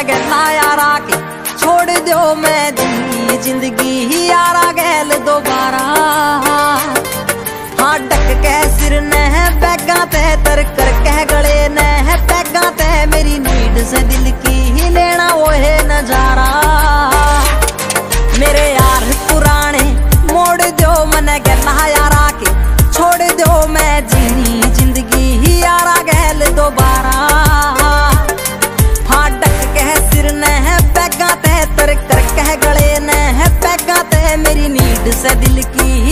मैं कहना यारा के छोड़ दो मैं दी ज़िंदगी। से दिल की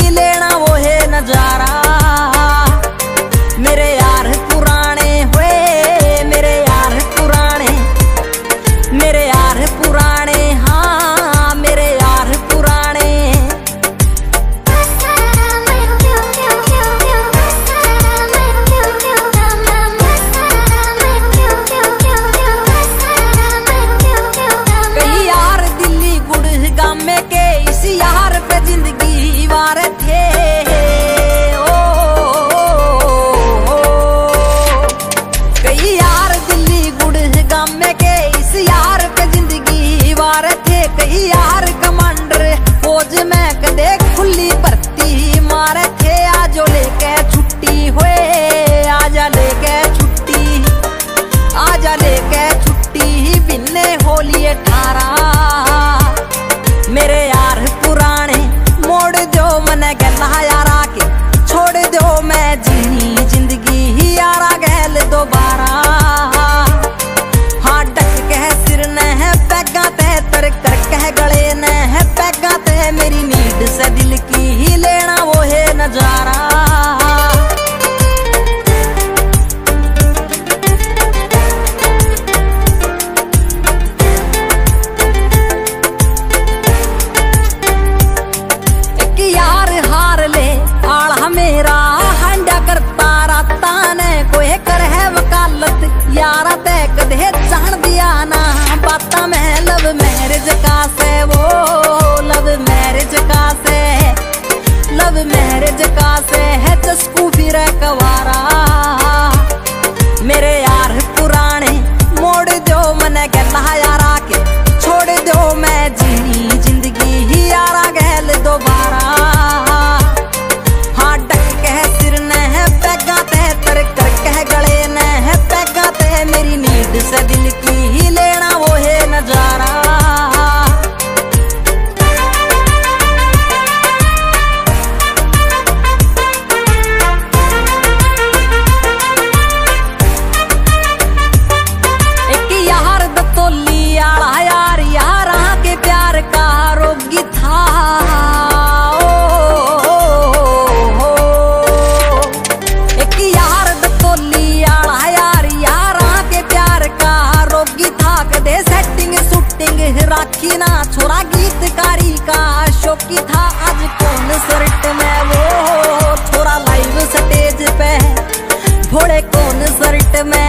के इस यार पे ज़िंदगी वार थे। ओ, ओ, ओ, कई यार दिल्ली गुड़ गम के इस यार पे ज़िंदगी वार थे। कई यार कमांडर फौज में कदे खुली भर्ती मार थे। आज लेके febo दीना छोरा गीतकारी का शौकी था आज कौन सर्ट में वो? छोरा लाइव स्टेज पे भोड़े कौन में